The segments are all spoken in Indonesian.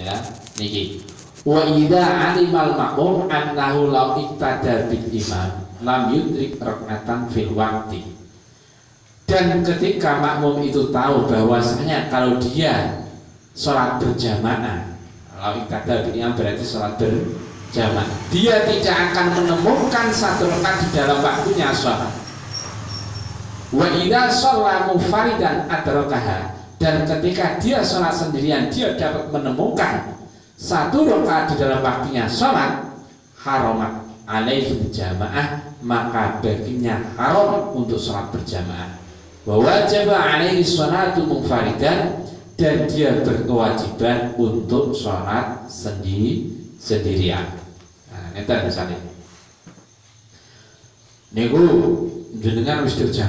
ya niki. Wa idza alimal ma'mum annahu law iktada bil imam lam yudrik rakatan fil waqti. Dan ketika makmum itu tahu bahwasanya kalau dia sholat berjamaah kalau iktada bil imam berarti sholat berjamaah dia tidak akan menemukan satu rakaat di dalam waktunya sholat. Wa idza shalla mufaridan adrakaha dan ketika dia sholat sendirian dia dapat menemukan satu rakaat di dalam waktunya sholat haramat alaihi jamaah maka baginya haram untuk sholat berjamaah. Wa wajib alaihi sholatu munfaridan dan dia berkewajiban untuk sholat sendiri sendirian. Nah itu misalnya. Niku jenengan wis gitu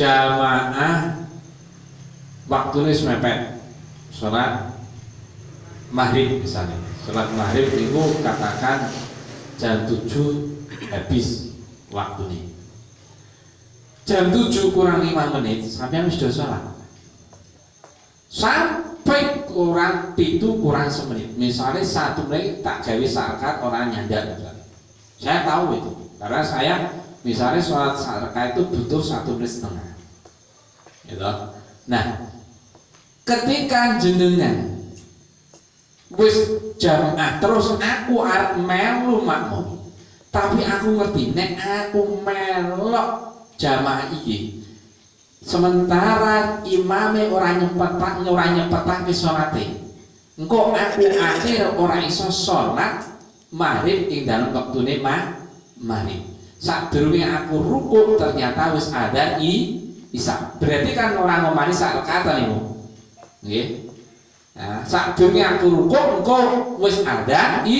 jamaah waktunya semepet sholat maghrib misalnya. Sholat maghrib itu katakan jam 7 habis waktunya. Jam 7 kurang 5 menit sampai sudah sholat sampai kurang itu kurang semenit. Misalnya satu menit tak gawe sakat orang nyandar. Saya tahu itu. Karena saya misalnya sholat sarka itu butuh satu menit setengah. Gitu nah ketika jenengan wis jamaah terus aku arep melu makmum tapi aku ngerti nek aku melok jamaah iki sementara imame ora nyepet ora nyepetake salate engko aku akhir ora iso salat maghrib ing dalam wektune mah maghrib sadurunge aku rukuk ternyata wis ada i isa. Berarti kan orang ngomani sak kata niku nggih. Nah sadurunge aku rukuk engko wis ada i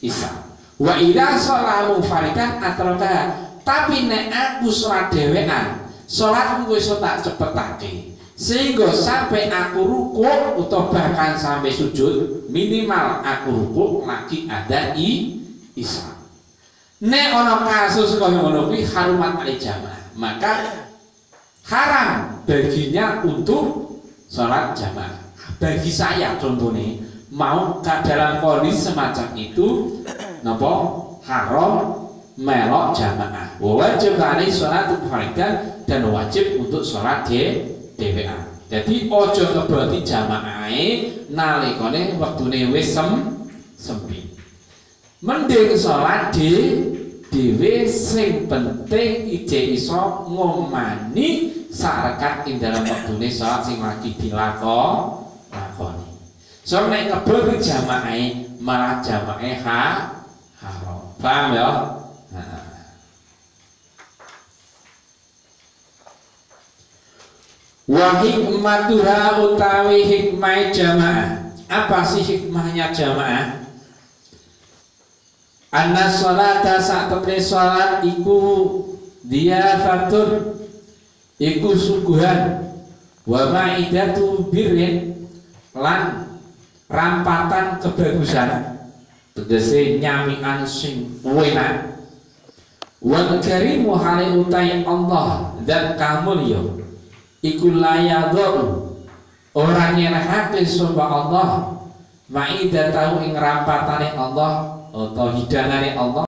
isa. Wa idza shalamu farikan atraka tapi nek aku salat dhewean salatku wis tak cepetake. Sehingga sampai aku rukuk atau bahkan sampai sujud minimal aku rukuk lagi ada i isa nek ana kasus kaya ngono kuwi harumat jamaah. Maka haram baginya untuk sholat jamaah. Bagi saya contohnya mau dalam kondisi semacam itu napa haram melok jamaah. Wajib alai sholat faridan dan wajib untuk sholat di DWA jadi ojo ngebroti jamaah nalikane wektune wis sem sempit mending sholat di dhewe sing penting ije iso ngomani sarekat ing dalam wektune sholat sing lagi dilakon lakoni so nek kebel jamaah malah jamaah ha haram paham ya Wa hikmatuha utawi hikmah jamaah. Apa sih hikmahnya jamaah? Anna sholata saat sholat iku dia fatur iku suguhan. Wa ma'idatu birrin lan rampatan kebagusan. Tegese nyamian sing enak wa karimu hale utai Allah dan kamulya. Iku layadhu orang nyenehake sapa Allah maida tahu ing rampatane Allah atau hidangane Allah